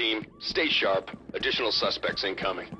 Team, stay sharp. Additional suspects incoming.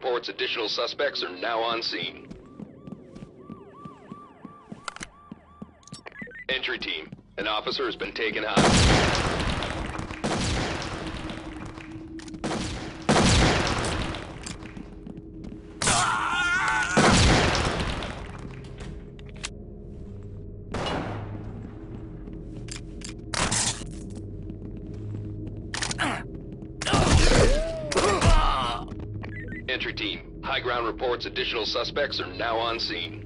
reports additional suspects are now on scene. Entry team, an officer has been taken hostage. Reports additional suspects are now on scene.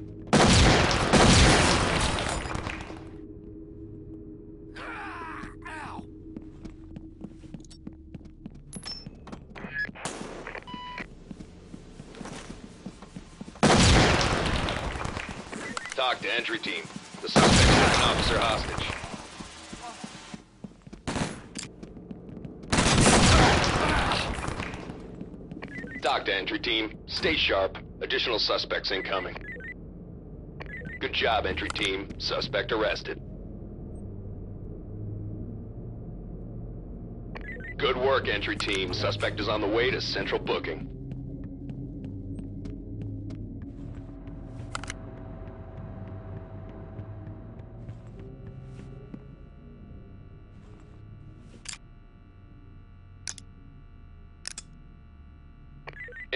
TOC to entry team. The suspect took an officer hostage. TOC to entry team. Stay sharp. Additional suspects incoming. Good job, entry team. Suspect arrested. Good work, entry team. Suspect is on the way to central booking.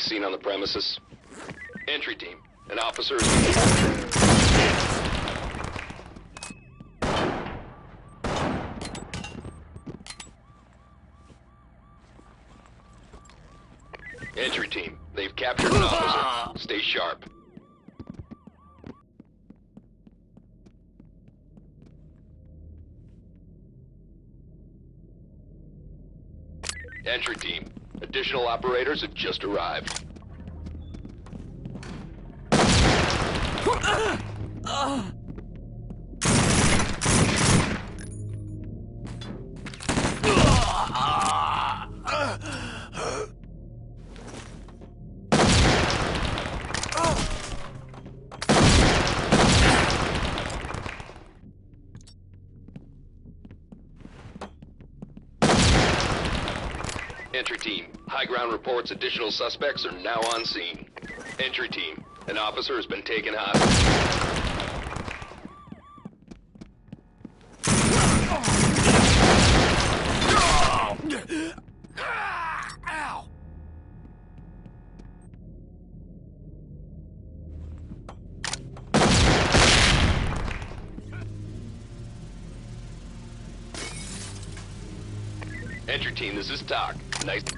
Seen on the premises. Entry team, an officer is... Additional operators have just arrived. Enter team high ground reports additional suspects are now on scene. Entry team, an officer has been taken hostage. Entry team, this is TOC. Nice.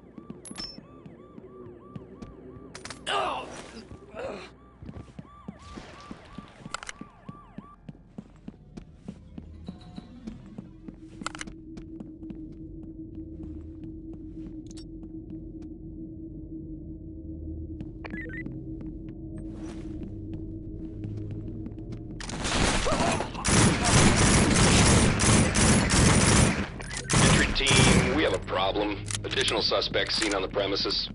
Suspects seen on the premises.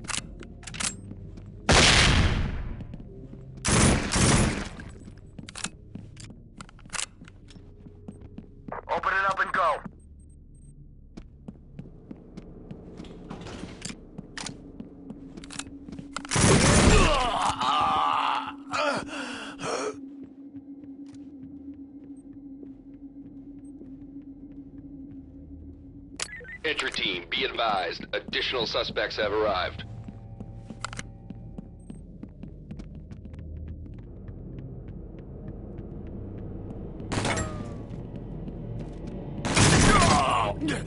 Open it up and go. Entry team, be advised. Additional suspects have arrived. TOC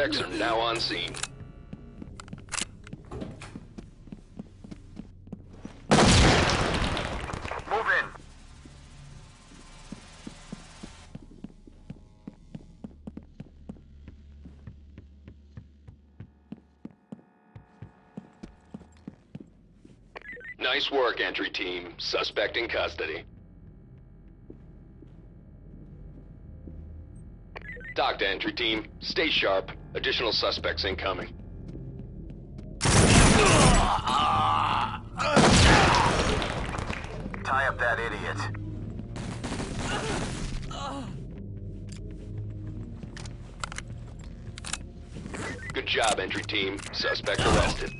Suspects are now on scene. Move in. Nice work, entry team. Suspect in custody. TOC to entry team. Stay sharp. Additional suspects incoming. Tie up that idiot. Good job, entry team. Suspect arrested.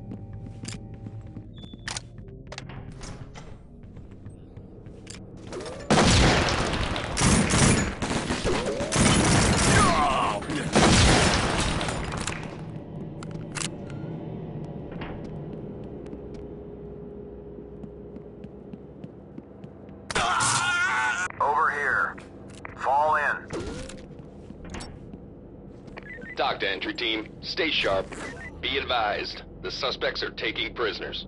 Stay sharp. Be advised. The suspects are taking prisoners.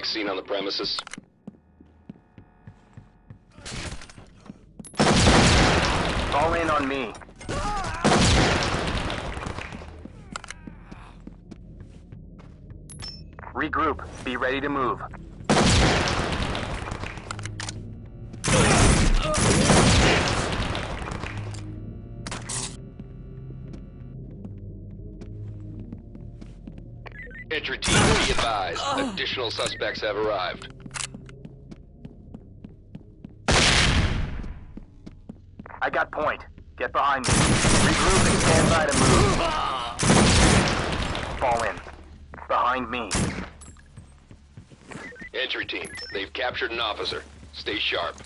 Additional seen on the premises. Fall in on me. Regroup. Be ready to move. Entry team, be advised. Additional suspects have arrived. I got point. Get behind me. Regroup and stand by to move. Fall in. Behind me. Entry team, they've captured an officer. Stay sharp.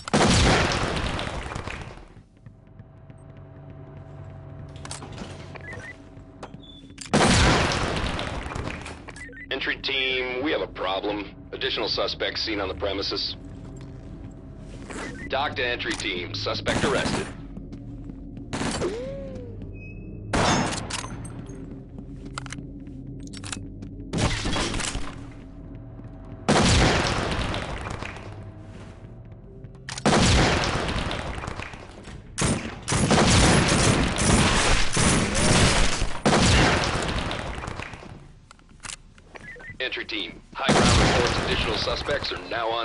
Entry team, we have a problem. Additional suspects seen on the premises. TOC to entry team, suspect arrested.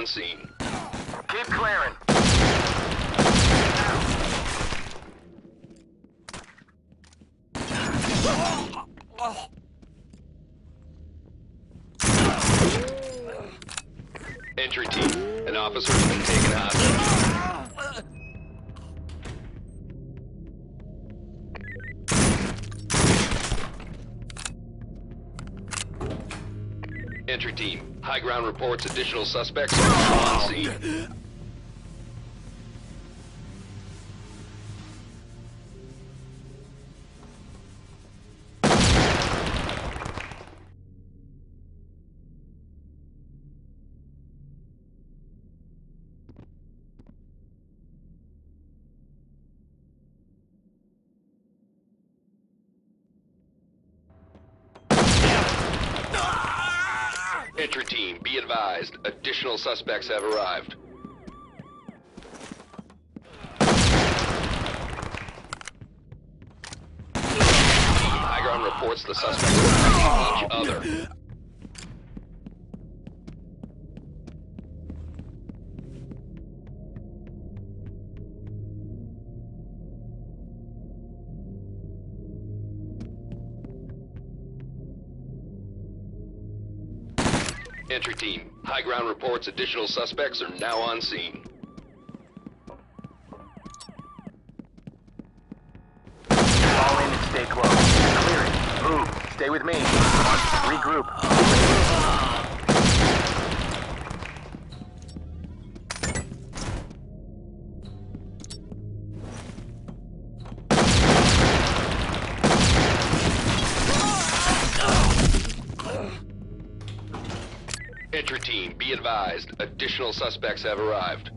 Scene. Keep clearing. Entry team, an officer has been taken hostage. Entry team, high ground reports additional suspects on scene. Advised, additional suspects have arrived. High ground reports the suspects each other. Entry team, high ground reports additional suspects are now on scene. Fall in and stay close. Clearing. Move. Stay with me. Regroup. Additional suspects have arrived.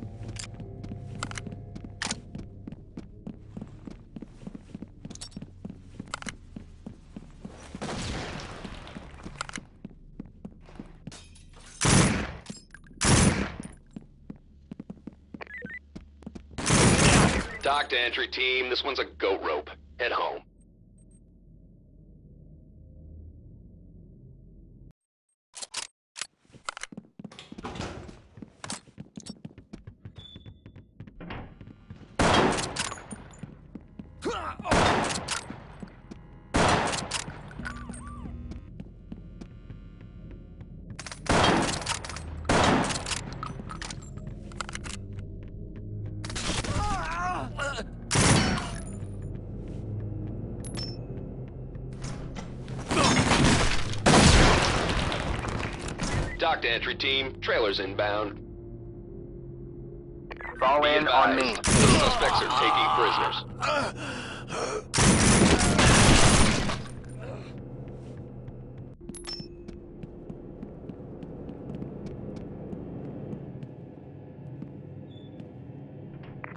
TOC to entry team, this one's a goat rope. Head home. TOC entry team. Trailers inbound. Fall in on me. the suspects are taking prisoners.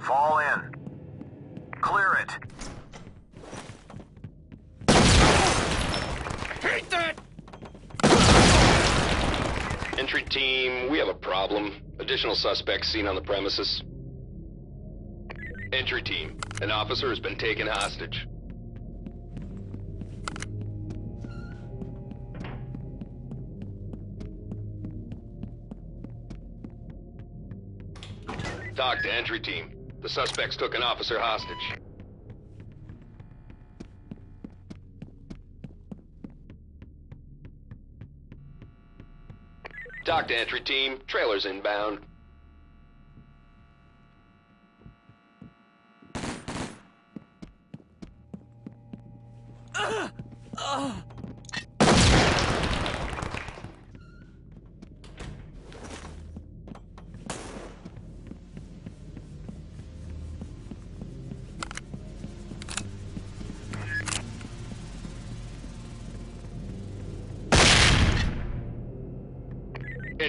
Fall in. Clear it. Entry team, we have a problem. Additional suspects seen on the premises. Entry team, an officer has been taken hostage. TOC to entry team. The suspects took an officer hostage. To entry team. Trailers inbound.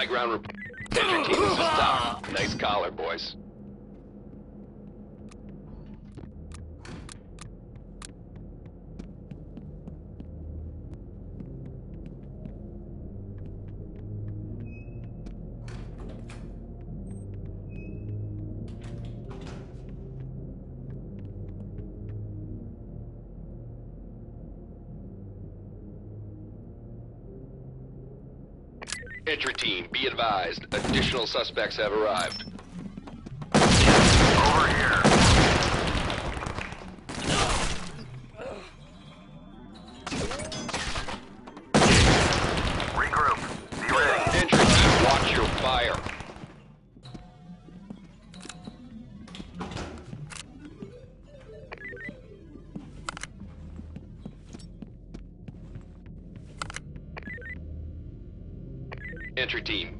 high ground report. Entry team, this is TOC. Nice collar, boys. Entry team, be advised. Additional suspects have arrived. Over here. Regroup. Be ready. Entry team, watch your fire. Entry team,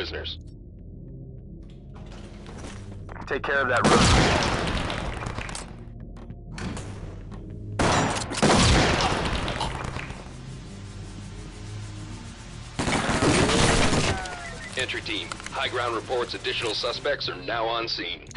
Prisoners. Take care of that roof. Entry team, high ground reports additional suspects are now on scene.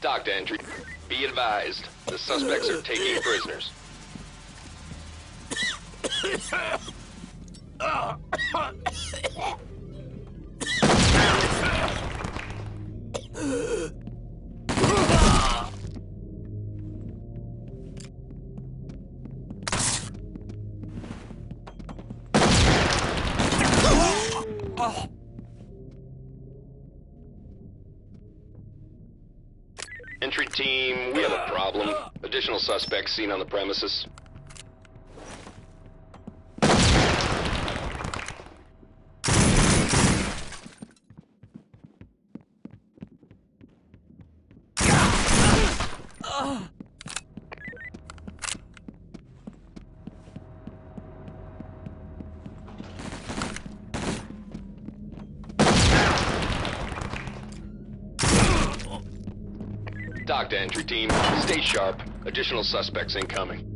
TOC to entry. Be advised, the suspects are taking prisoners. Entry ah. Suspects seen on the premises. TOC to entry team. Stay sharp. Additional suspects incoming.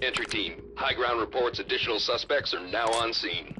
Entry team. High ground reports additional suspects are now on scene.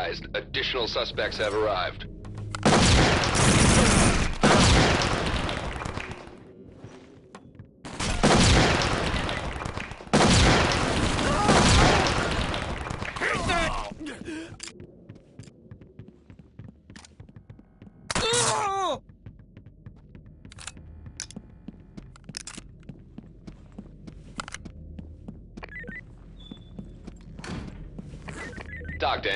advised. Additional suspects have arrived. TOC to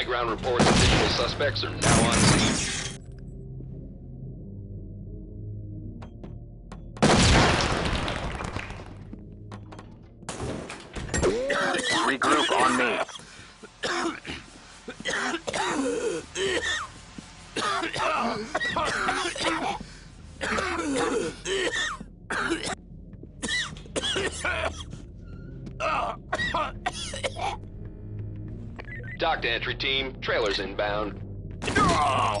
High ground reports additional suspects are now on scene. Regroup on me. Entry team. Trailers inbound. Ah!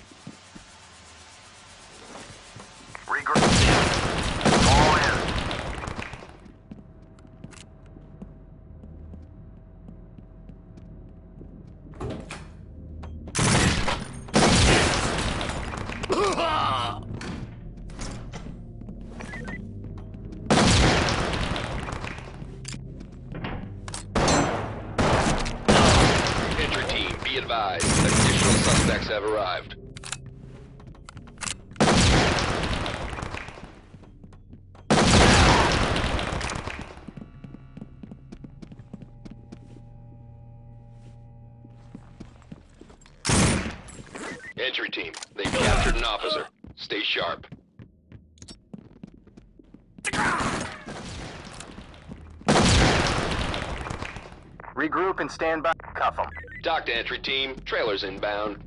Stand by. Cuff them. TOC to entry team, trailers inbound.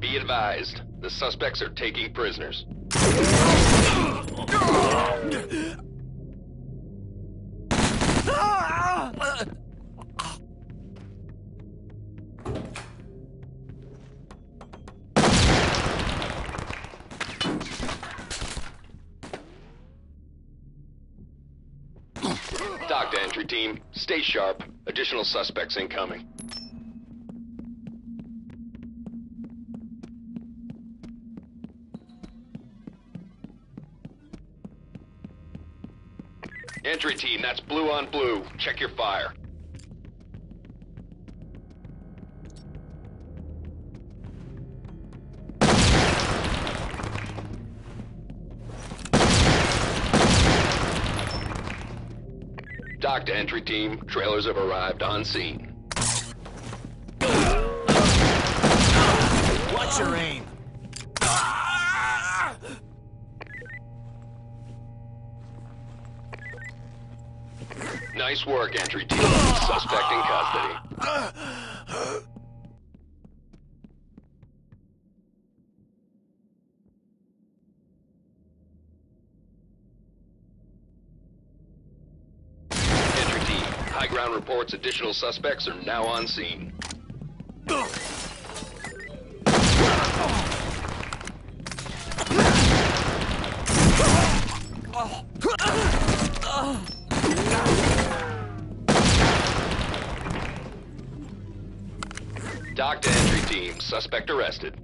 Be advised, the suspects are taking prisoners. team, stay sharp. Additional suspects incoming. Entry team, that's blue on blue. Check your fire. To entry team, trailers have arrived on scene. What's your aim? Nice work, entry team. Suspect in custody. Entry team, high ground reports additional suspects are now on scene. TOC entry team, suspect arrested.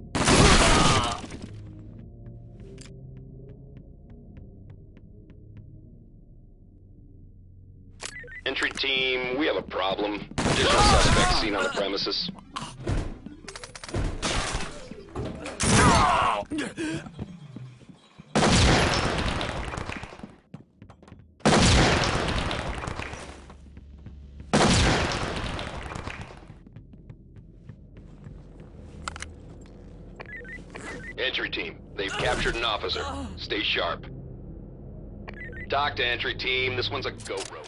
Team, we have a problem. Additional suspects seen on the premises. Entry team, they've captured an officer. Stay sharp. TOC to entry team, this one's a go rope.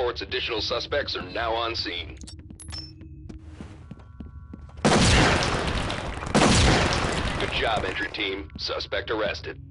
reports additional suspects are now on scene. Good job, entry team. Suspect arrested.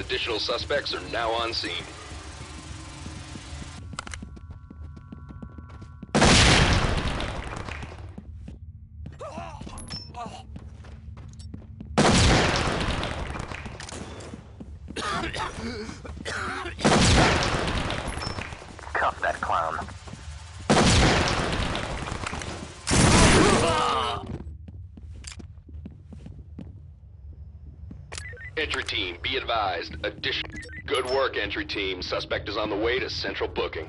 Additional suspects are now on scene. Cuff that clown. Entry team, be advised. Addition. Good work, entry team. Suspect is on the way to central booking.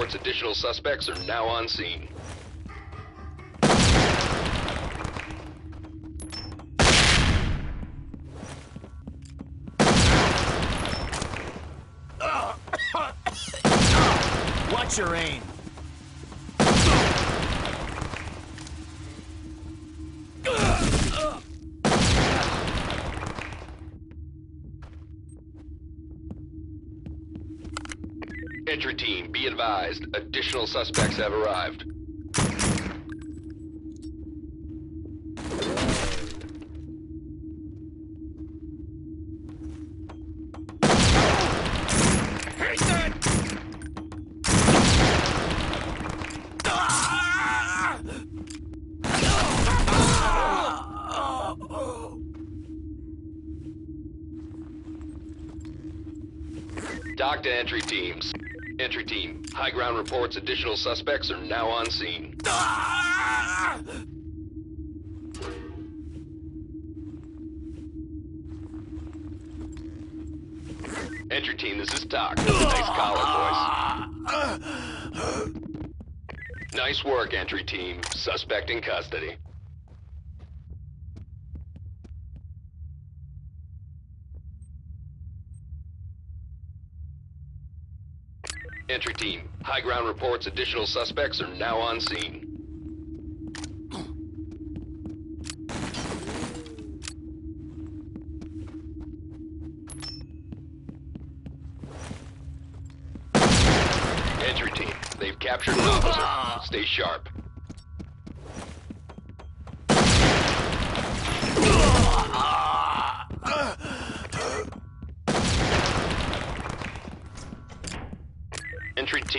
additional suspects are now on scene. Additional suspects have arrived. TOC to entry teams. Entry team, high ground reports additional suspects are now on scene. Entry team, this is TOC. Nice collar, boys. Nice work, entry team. Suspect in custody. Entry team, high ground reports additional suspects are now on scene. Entry team, they've captured an officer. Ah. Stay sharp.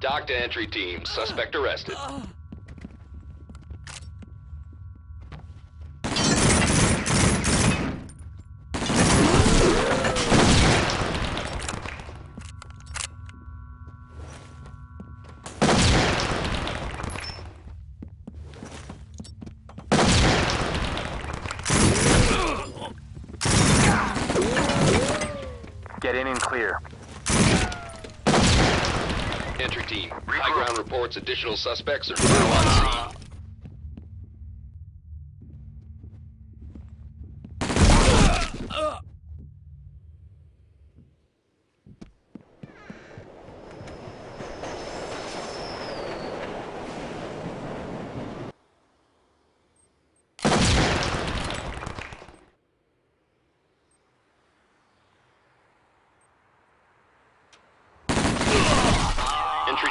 To entry team, suspect arrested. Oh. Get in and clear. Entry team, high ground additional suspects are now. Entry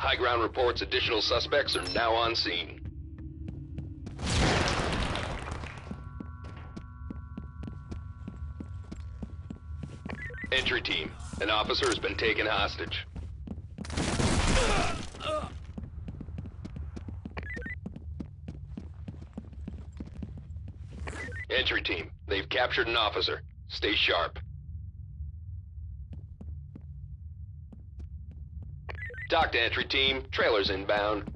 high ground reports additional suspects are now on scene. Entry team, an officer has been taken hostage. Entry team, they've captured an officer. Stay sharp. TOC to entry team, trailers inbound.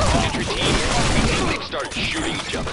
Entry team, they've started shooting each other.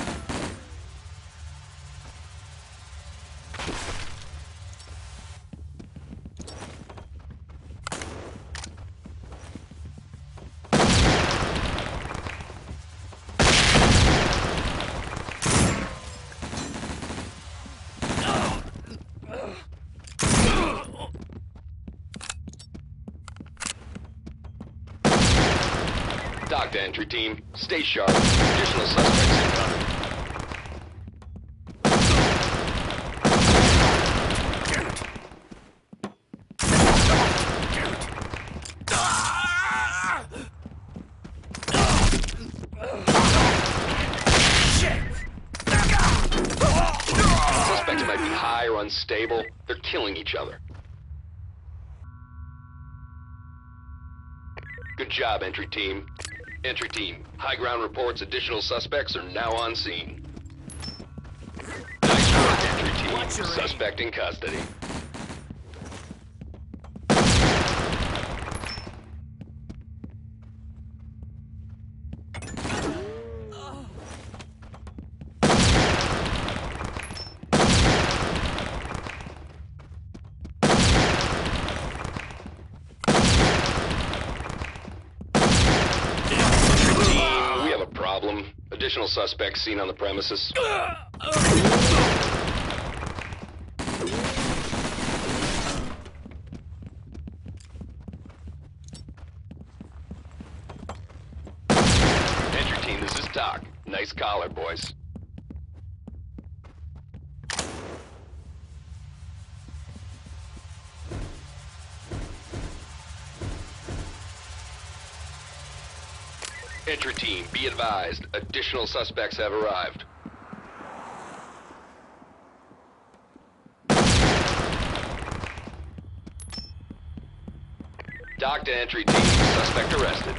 Entry team. Stay sharp. Additional suspects incoming. Suspects might be high or unstable. They're killing each other. Good job, entry team. Entry team, high ground reports additional suspects are now on scene. Nice work, entry team. Suspect in custody. Team, we have a problem. Suspects seen on the premises. Entry team, this is TOC. Nice collar, boys. Entry team, be advised. Additional suspects have arrived. TOC to entry team. Suspect arrested.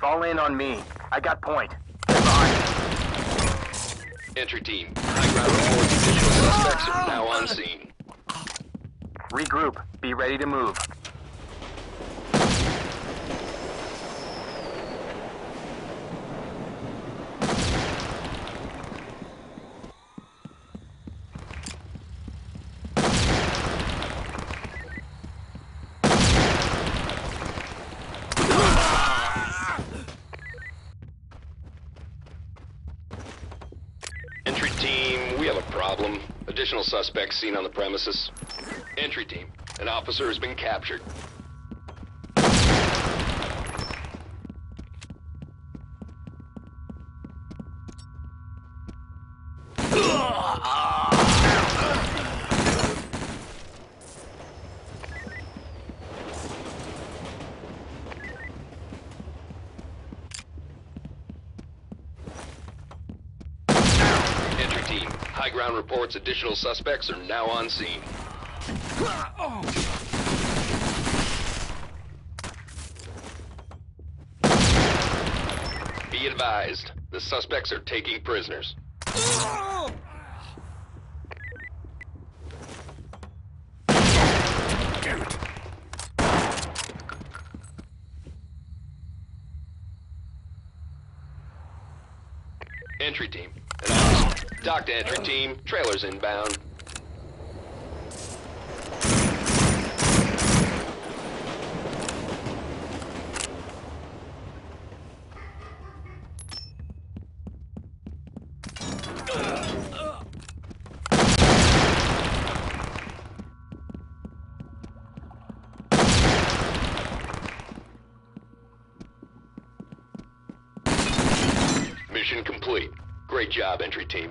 Fall in on me. I got point. Entry team. High ground reports additional suspects are now on scene. Regroup. Be ready to move. Entry team, we have a problem. Additional suspects seen on the premises. Entry team, an officer has been captured. Entry team, high ground reports additional suspects are now on scene. Be advised, the suspects are taking prisoners. Entry team, an officer. TOC to entry team, trailers inbound. Mission complete. Great job, entry team.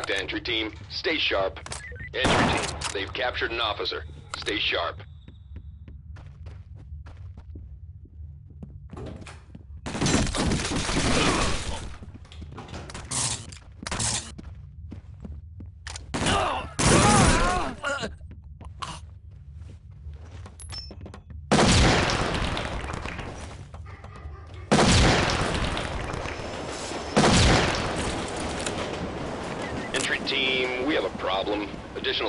to entry team. Stay sharp. Entry team, they've captured an officer. Stay sharp. Entry team, we have a problem. Additional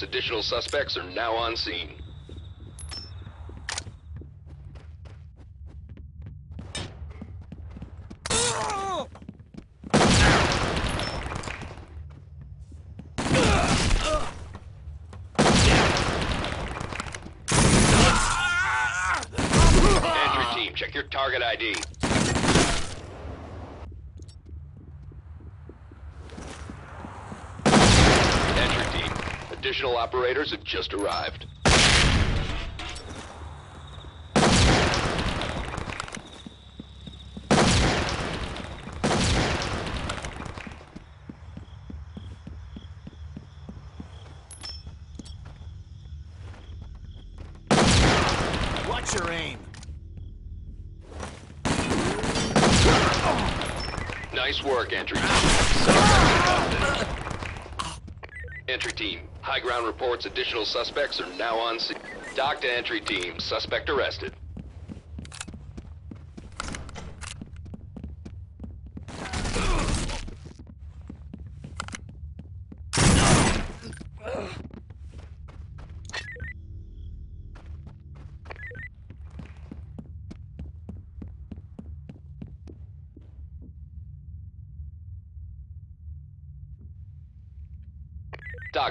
reports additional suspects are now on scene. Entry team, check your target ID. Entry team, additional operators have just arrived. Watch your aim. Nice work, entry team. Suspect in custody. Entry team, high ground reports additional suspects are now on scene. TOC to entry team, suspect arrested.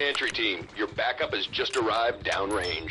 Entry team, your backup has just arrived downrange.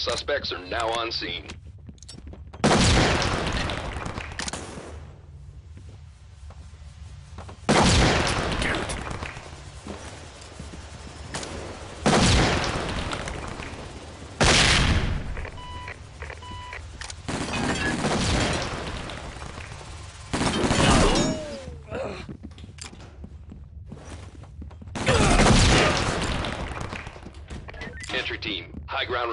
suspects are now on scene. Entry team, high ground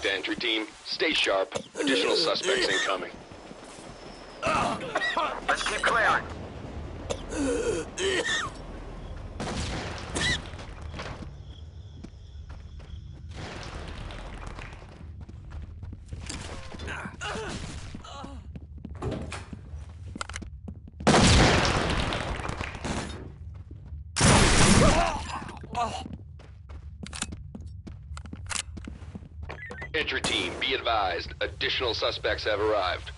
to entry team. Stay sharp. Additional suspects incoming. Let's keep clearing. Entry team, be advised. Additional suspects have arrived.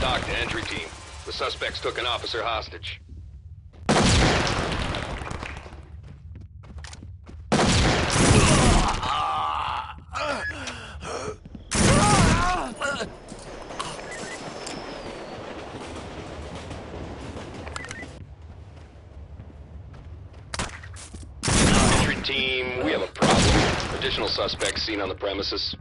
TOC to entry team. The suspects took an officer hostage. Entry team, we have a problem. Additional suspects seen on the premises.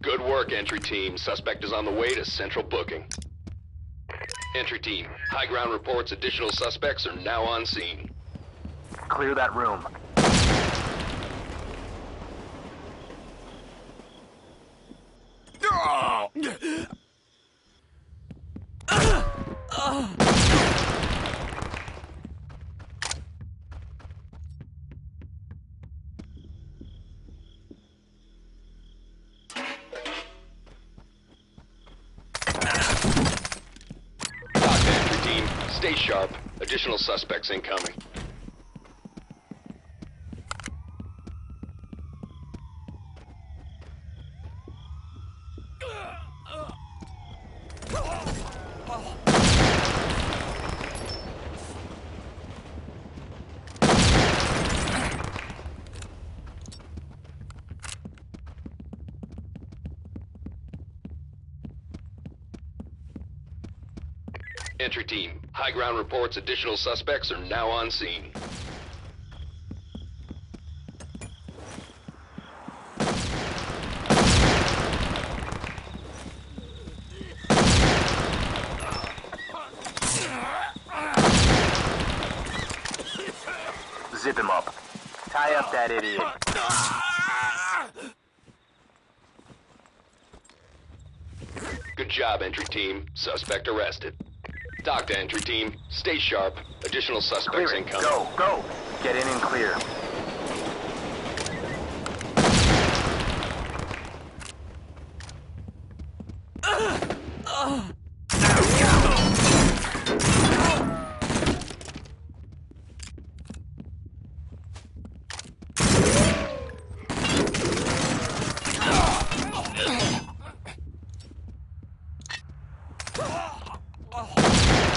Good work, entry team. Suspect is on the way to central booking. Entry team, high ground reports additional suspects are now on scene. Clear that room. TOC sharp. Additional suspects incoming. Entry team, high ground reports additional suspects are now on scene. Zip him up. Tie up that idiot. Good job, entry team. Suspect arrested. To entry team, stay sharp. Additional Clear suspects it. incoming. Go, go. Get in and clear.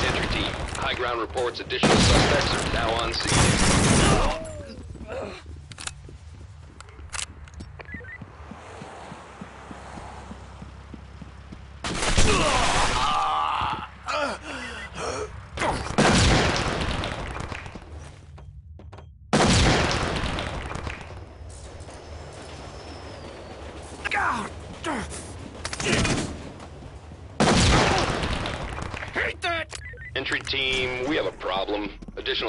Entry team, high ground reports additional suspects are now on scene. Entry team, we have a problem. Additional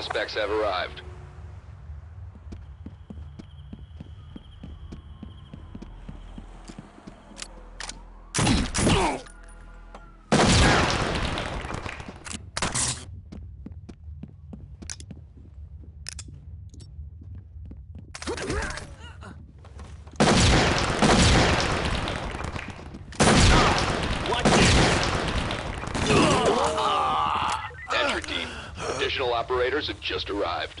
suspects have arrived. Operators have just arrived.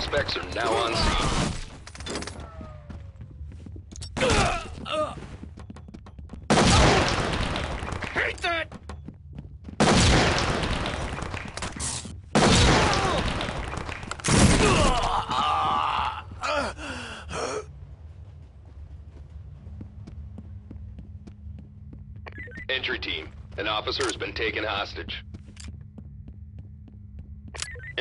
suspects are now on scene. Hate that! Entry team. An officer has been taken hostage.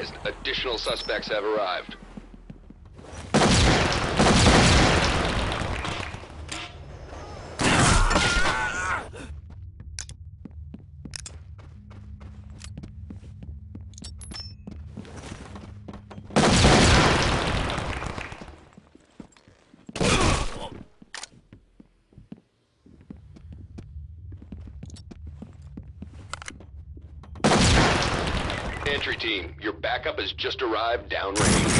advised. Additional suspects have arrived. Entry team, your backup has just arrived downrange.